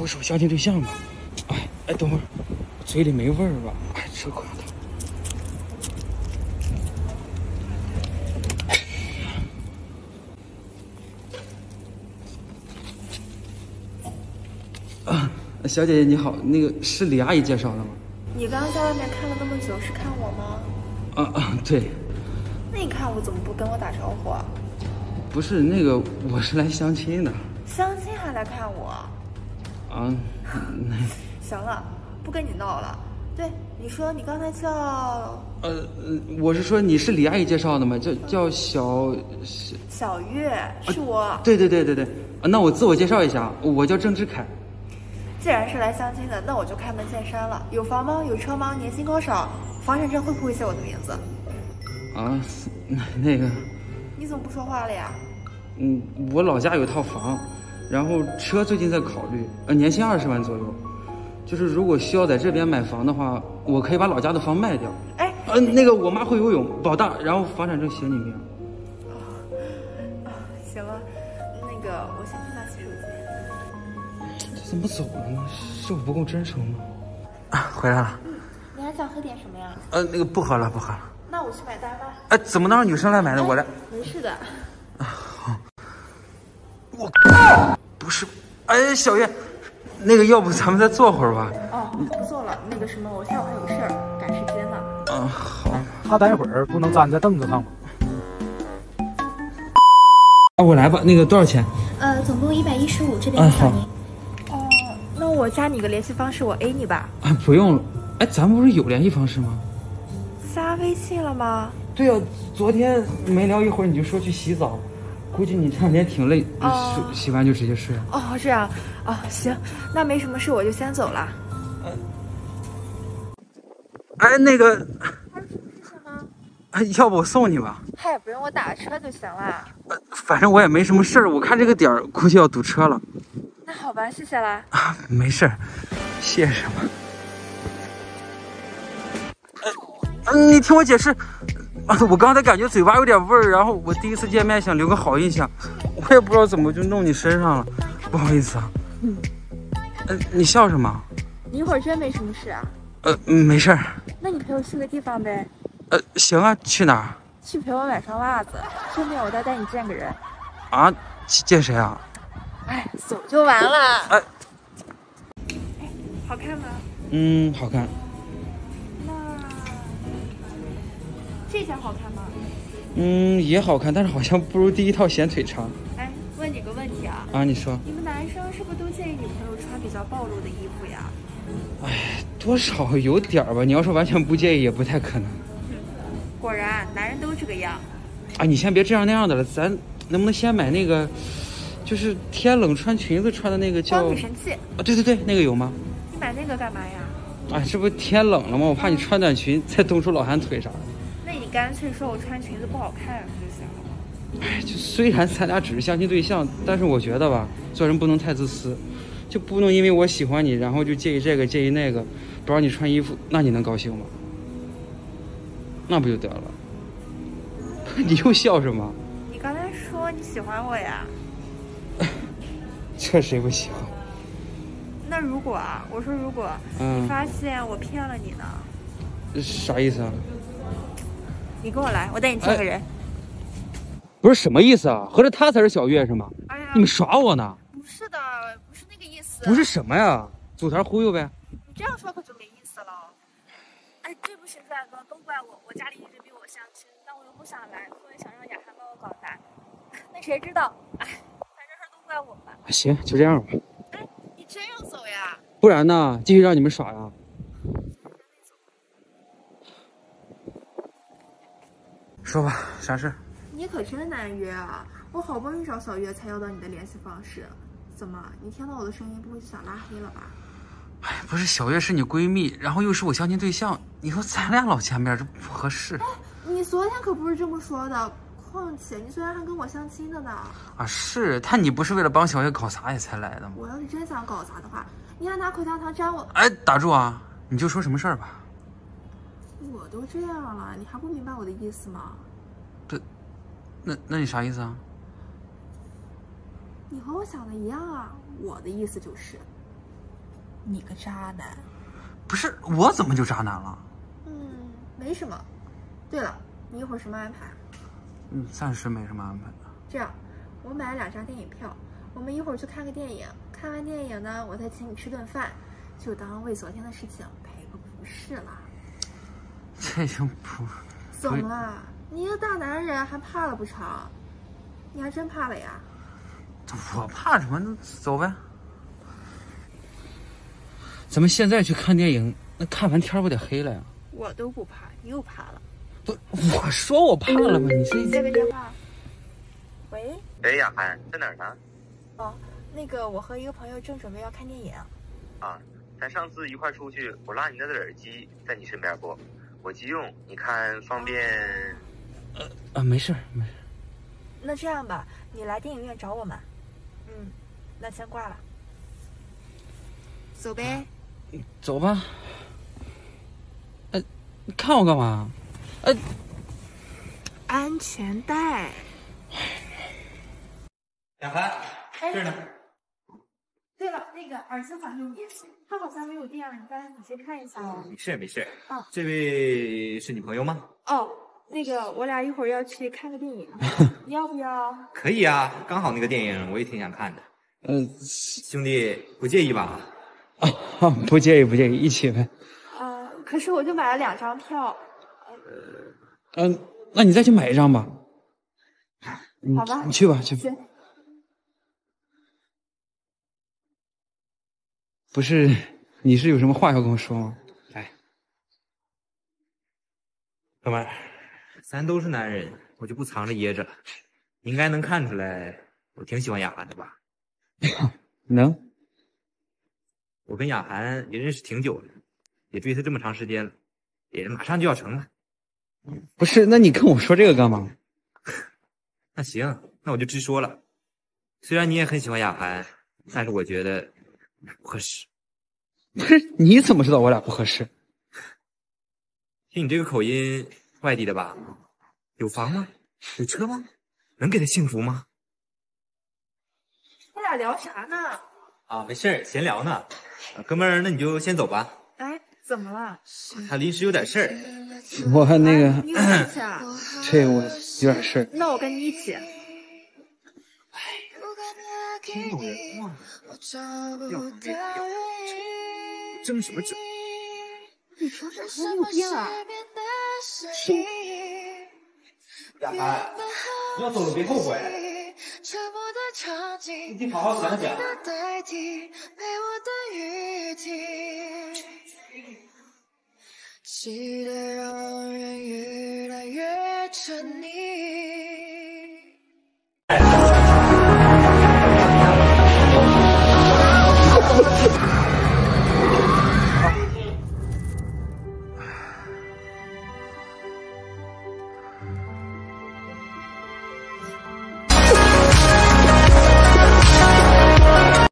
不是我相亲对象吗？哎哎，等会儿，嘴里没味儿吧？哎，吃口香糖。啊，小姐姐你好，那个是李阿姨介绍的吗？你刚刚在外面看了那么久，是看我吗？啊啊，对，那你看我怎么不跟我打招呼啊？不是那个，我是来相亲的。相亲还来看我？啊，那 行了，不跟你闹了。对，你说你刚才叫……呃，我是说你是李阿姨介绍的吗？叫叫小小，小月，是我。对对对对对，啊，那我自我介绍一下，我叫郑志凯。既然是来相亲的，那我就开门见山了。有房吗？有车吗？年薪多少？房产证会不会写我的名字？啊，那那个，你怎么不说话了呀？嗯，我老家有套房，然后车最近在考虑，呃，年薪二十万左右。就是如果需要在这边买房的话，我可以把老家的房卖掉。哎，呃，那个我妈会游泳，保大，然后房产证写你名。啊，行了，那个我先去拿洗手间。这怎么走了呢？是我不够真诚吗？啊，回来了。你还想喝点什么呀？呃，那个不喝了，不喝了。那我去买单吧。哎，怎么能让女生来买呢？我来。没事的。啊，好。我不是，哎，小月。那个，要不咱们再坐会儿吧？哦，不坐了。那个什么，我下午还有事儿，赶时间呢。嗯，好。他待会儿不能站在凳子上吗？啊，我来吧。那个多少钱？呃，总共一百一十五，这边给您。哦，那我加你个联系方式，我 A 你吧。啊，不用了。哎，咱们不是有联系方式吗？加微信了吗？对呀，昨天没聊一会儿你就说去洗澡。估计你这两天挺累，洗洗完就直接睡了。哦，这样，哦，行，那没什么事，我就先走了。哎，那个，还有什么事情吗？哎，要不我送你吧？嗨，不用，我打个车就行了。呃，反正我也没什么事儿，我看这个点儿估计要堵车了。那好吧，谢谢啦。啊，没事儿，谢什么？嗯，你听我解释。啊，我刚才感觉嘴巴有点味儿，然后我第一次见面想留个好印象，我也不知道怎么就弄你身上了，不好意思啊。嗯，呃，你笑什么？你一会儿真没什么事啊？呃，没事儿。那你陪我去个地方呗？呃，行啊，去哪儿？去陪我买双袜子，顺便我再带你见个人。啊？见谁啊？哎，走就完了。哎，哎，好看吗？嗯，好看。这件好看吗？嗯，也好看，但是好像不如第一套显腿长。哎，问你个问题啊？啊，你说。你们男生是不是都建议女朋友穿比较暴露的衣服呀？哎，多少有点儿吧。你要说完全不介意，也不太可能。果然，男人都这个样。啊，你先别这样那样的了，咱能不能先买那个，就是天冷穿裙子穿的那个叫？光女神器。啊，对对对，那个有吗？你买那个干嘛呀？哎，这不天冷了吗？我怕你穿短裙再冻出老寒腿啥的。干脆说我穿裙子不好看不就行了吗？哎，就虽然咱俩只是相亲对象，但是我觉得吧，做人不能太自私，就不能因为我喜欢你，然后就介意这个介意那个，不让你穿衣服，那你能高兴吗？那不就得了？你又笑什么？你刚才说你喜欢我呀？这谁不喜欢？那如果啊，我说如果你发现我骗了你呢？啥意思啊？你跟我来，我带你见个人。不是什么意思啊？合着他才是小月是吗？哎呀，你们耍我呢？不是的，不是那个意思。不是什么呀？组团忽悠呗。你这样说可就没意思了。哎，对不起，帅哥，都怪我，我家里一直逼我相亲，但我又不想来，所以想让雅涵帮我搞砸。那谁知道？哎，反正事都怪我吧。行，就这样吧。哎，你真要走呀？不然呢？继续让你们耍呀？说吧，啥事？你可真难约啊！我好不容易找小月才要到你的联系方式，怎么你听到我的声音不会想拉黑了吧？哎，不是小月是你闺蜜，然后又是我相亲对象，你说咱俩老见面，这不合适。哎，你昨天可不是这么说的，况且你昨天还跟我相亲的呢。啊，是，但你不是为了帮小月搞砸也才来的吗？我要是真想搞砸的话，你还拿口香糖粘我？哎，打住啊！你就说什么事儿吧。我都这样了，你还不明白我的意思吗？这，那那你啥意思啊？你和我想的一样啊，我的意思就是，你个渣男！不是我怎么就渣男了？嗯，没什么。对了，你一会儿什么安排？嗯，暂时没什么安排。这样，我买了两张电影票，我们一会儿去看个电影。看完电影呢，我再请你吃顿饭，就当为昨天的事情赔个不是了。这就不怎么了？你一个大男人还怕了不成？你还真怕了呀？我怕什么？走呗。咱们现在去看电影，那看完天不得黑了呀？我都不怕，你又怕了。不，我说我怕了吗？你这接个电话。喂。喂，雅涵，在哪儿呢？哦。那个，我和一个朋友正准备要看电影。啊，咱上次一块出去，我落你那个耳机在你身边不？我急用，你看方便？呃啊，没事没事。那这样吧，你来电影院找我们。嗯，那先挂了。走呗。走吧。呃，你看我干嘛？呃，安全带。雅涵，这儿呢。对了，那个耳机还给你，他好像没有电了，你再你先看一下哦。没事没事。啊，这位是你朋友吗？哦，那个我俩一会儿要去看个电影，你要不要？可以啊，刚好那个电影我也挺想看的。嗯，兄弟不介意吧？啊，不介意不介意，一起呗。啊，可是我就买了两张票。呃，嗯，那你再去买一张吧。好吧，你去吧，去。行。不是，你是有什么话要跟我说吗？来，哥们儿，咱都是男人，我就不藏着掖着了。应该能看出来，我挺喜欢雅涵的吧？能。我跟雅涵也认识挺久了，也追她这么长时间了，也马上就要成了。不是，那你跟我说这个干嘛？那行，那我就直说了。虽然你也很喜欢雅涵，但是我觉得。不合适，不是？你怎么知道我俩不合适？听你这个口音，外地的吧？有房吗？有车吗？能给他幸福吗？他俩聊啥呢？啊，没事闲聊呢。哥们儿，那你就先走吧。哎，怎么了？他临时有点事儿。我那个，你有事啊？这我有点事儿。那我跟你一起。真有人吗？争什么争？你说啥？你有病啊！雅涵，你要走了别后悔。你好好想想。期待让人越来越沉溺。